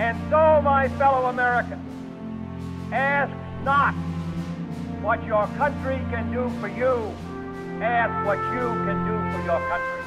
And so, my fellow Americans, ask not what your country can do for you, ask what you can do for your country.